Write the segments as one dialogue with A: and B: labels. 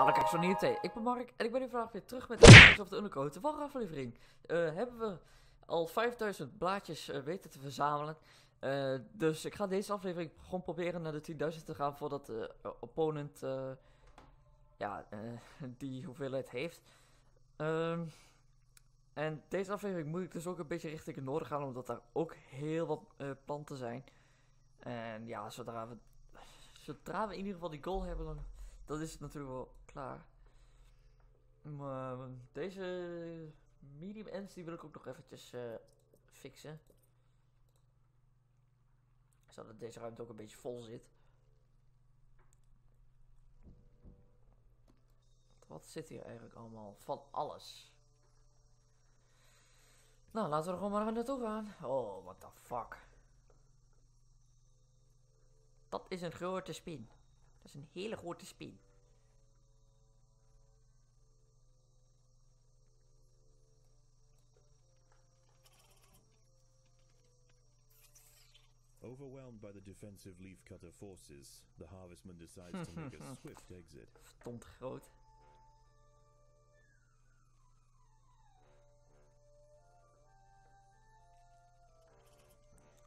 A: Dan ik zo thee. Ik ben Mark en ik ben nu vandaag weer terug met de of Undercoat. De vorige aflevering eh, hebben we al 5000 blaadjes eh, weten te verzamelen. Eh, dus ik ga deze aflevering gewoon proberen naar de 10.000 te gaan voordat de opponent ja, die hoeveelheid heeft. Ehm, en deze aflevering moet ik dus ook een beetje richting het noorden gaan, omdat daar ook heel wat planten zijn. En ja, zodra we, zodra we in ieder geval die goal hebben, dan dat is het natuurlijk wel klaar. Maar deze medium ends die wil ik ook nog eventjes eh, fixen. Zodat deze ruimte ook een beetje vol zit. Wat zit hier eigenlijk allemaal? Van alles. Nou, laten we er gewoon maar naartoe gaan. Oh, what the fuck. Dat is een grote spin. Dat is een hele grote spin.
B: Overwhelmed by the defensive leafcutter forces, the harvestman decides to make a swift exit.
A: Verdomd groot.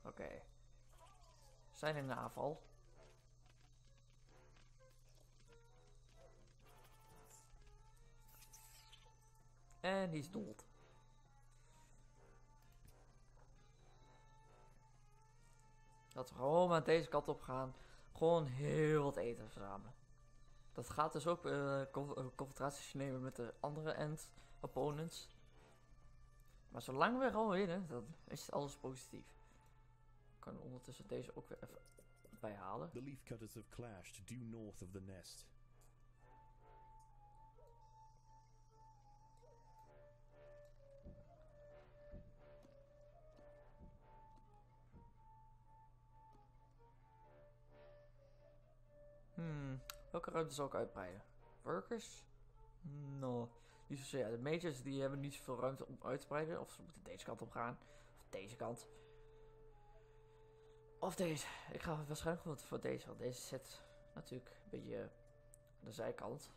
A: Oké. Zijn in de aanval. En die is dood. Dat we gewoon deze kant op gaan. Gewoon heel wat eten verzamelen. Dat gaat dus ook eh, confrontaties nemen met de andere end opponents. Maar zolang we gewoon winnen, dan is alles positief. Ik kan ondertussen deze ook weer even bijhalen.
B: The leafcutters have clashed due north of the nest.
A: Welke ruimte zal ik uitbreiden? Workers? No, niet zozeer. Ja, de majors die hebben niet zoveel ruimte om uit te breiden. Of ze moeten deze kant op gaan. Of deze kant. Of deze. Ik ga waarschijnlijk voor deze. Want deze zit natuurlijk een beetje aan de zijkant.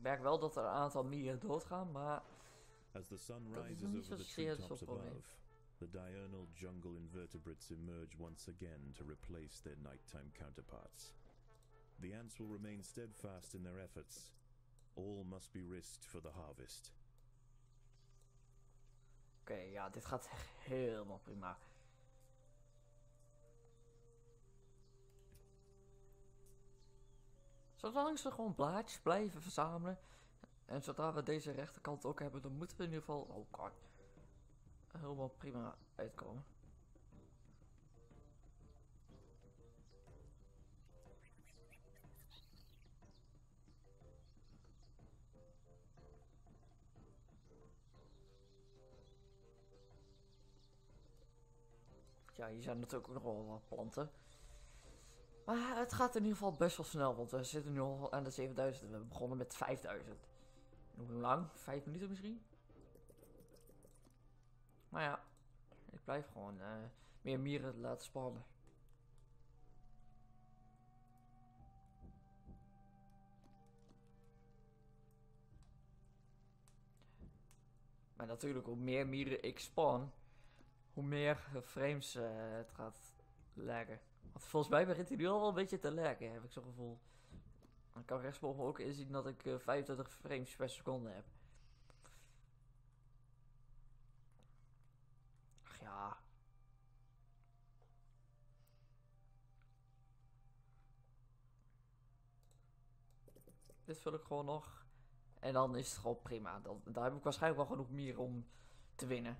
A: Ik merk wel dat er een aantal mieren doodgaan, maar
B: As the sun rises over the treetops above, the diurnal jungle invertebrates emerge once again to replace their nighttime counterparts. The ants will remain steadfast in their efforts. All must be risked for the harvest.
A: oké, ja, dit gaat helemaal prima. Zolang ze gewoon blaadjes blijven verzamelen. En zodra we deze rechterkant ook hebben, dan moeten we in ieder geval. Oh god. Helemaal prima uitkomen. Ja, hier zijn natuurlijk ook nog wel wat planten. Maar het gaat in ieder geval best wel snel, want we zitten nu al aan de 7000. We begonnen met 5000. En Hoe lang? Vijf minuten misschien? Maar ja, ik blijf gewoon eh, meer mieren laten spannen. Maar natuurlijk, hoe meer mieren ik span, hoe meer frames eh, het gaat leggen. Want volgens mij begint hij nu al wel een beetje te leggen, heb ik zo'n gevoel. Dan kan rechtsboven ook inzien dat ik eh, 25 frames per seconde heb. Ach ja. Dit vul ik gewoon nog. En dan is het gewoon prima. Dan, daar heb ik waarschijnlijk wel genoeg mieren om te winnen.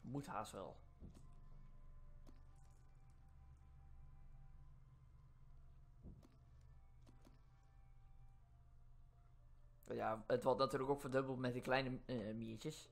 A: Moet haast wel. Ja, het wordt natuurlijk ook verdubbeld met die kleine eh, miertjes.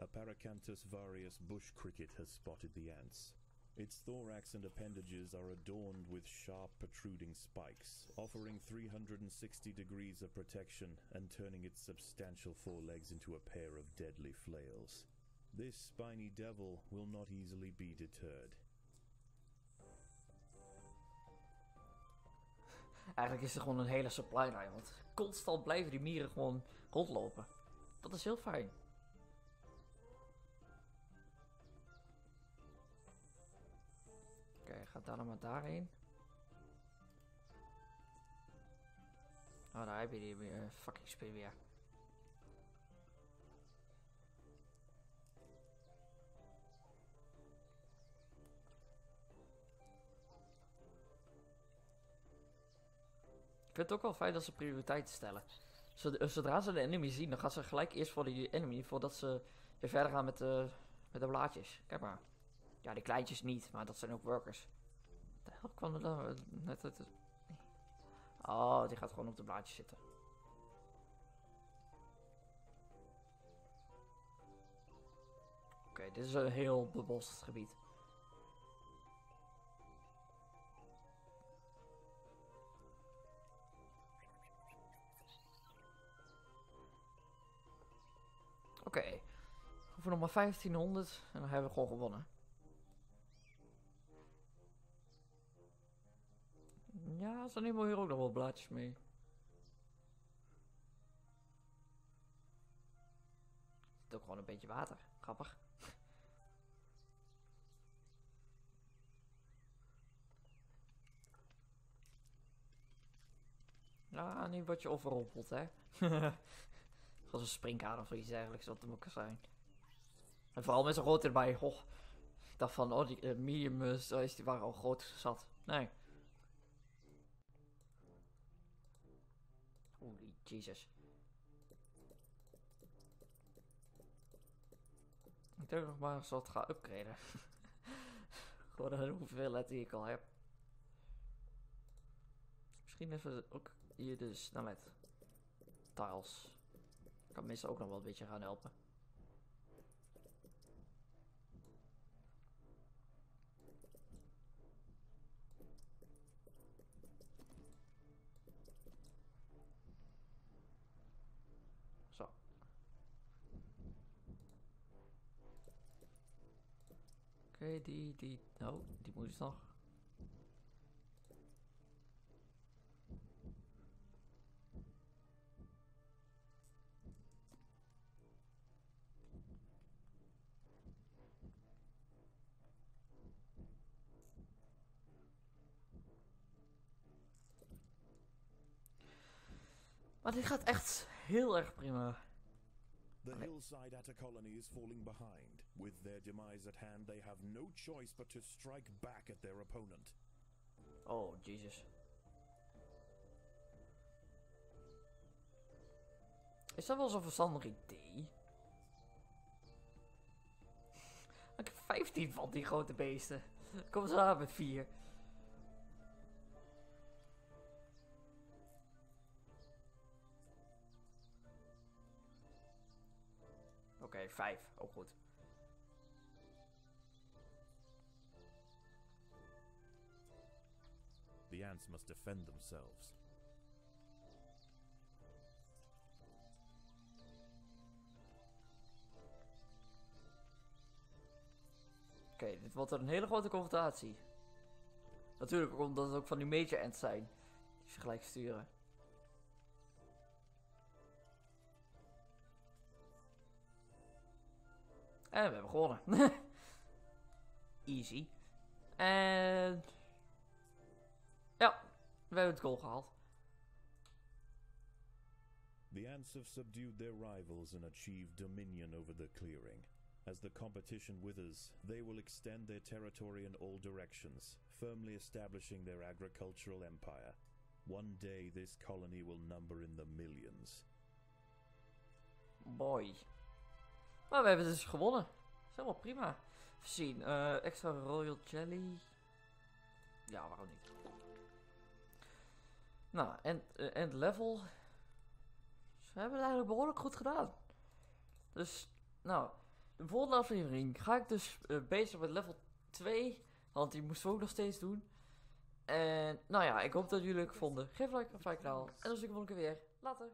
B: A Paracanthus varius bush cricket has spotted the ants. Its thorax and appendages are adorned with sharp protruding spikes, offering 360 degrees of protection and turning its substantial forelegs into a pair of deadly flails. This spiny devil will not easily be deterred.
A: Eigenlijk is er gewoon een hele supply line, want constant blijven die mieren gewoon rondlopen. Dat is heel fijn. Oké, gaat daar dan maar daarheen. Oh, daar heb je die weer, eh, fucking spin weer. Vind het ook wel fijn dat ze prioriteiten stellen. Eh, Zodra ze de enemy zien, dan gaan ze gelijk eerst voor die enemy, voordat ze weer verder gaan met de, met de blaadjes. Kijk maar. Ja, die kleintjes niet, maar dat zijn ook workers. De hel kwam er eh, net uit. Oh, die gaat gewoon op de blaadjes zitten. Oké, dit is een heel bebost gebied. Hoeven nog maar 1500 en dan hebben we gewoon gewonnen. Ja, ze nemen hier ook nog wel blaadjes mee. Er zit ook gewoon een beetje water. Grappig. Ja, nu word je overrompeld, hè. Zoals een springkaan of iets dergelijks, wat het moet zijn. En vooral met zo'n groot erbij. Oh, ik dacht van, oh, die uh, die waren al groot zat. Nee. Holy Jesus. Ik denk nog maar eens wat ga upgraden. Gewoon een hoeveelheid die ik al heb. Misschien even ook hier de snelheid. Tiles. Kan meestal ook nog wel een beetje gaan helpen. Oké, die, die, oh, die moet dus nog. Maar dit gaat echt heel erg prima.
B: The
A: Okay.
B: hillside Atta colony is falling behind. With their demise at hand, they have no choice but to strike back at their opponent.
A: Oh, Jesus. Is dat wel zo'n verstandig idee? Ik heb 15 van die grote beesten. Kom ze aan met 4. Oké, 5. Ook goed.
B: The ants must defend themselves.
A: Oké, dit wordt een hele grote confrontatie. Natuurlijk omdat het ook van die major ends zijn. Die ze gelijk sturen. En we hebben gewonnen. Easy. En... Ja, we hebben het goal gehaald.
B: The ants have subdued their rivals and achieved dominion over the clearing. As the competition withers, they will extend their territory in all directions, firmly establishing their agricultural empire. One day, this colony will number in the millions.
A: Mooi. Maar we hebben dus gewonnen. Dat is helemaal prima. Even zien. eh, extra Royal Jelly. Ja, waarom niet? Nou, en, eh, en level. Ze hebben het eigenlijk behoorlijk goed gedaan. Dus, nou. De volgende aflevering ga ik dus eh, bezig met level 2 Want die moesten we ook nog steeds doen. En nou ja, ik hoop dat jullie het leuk vonden. Geef een like op mijn kanaal. En dan zie ik volgende keer weer. Later.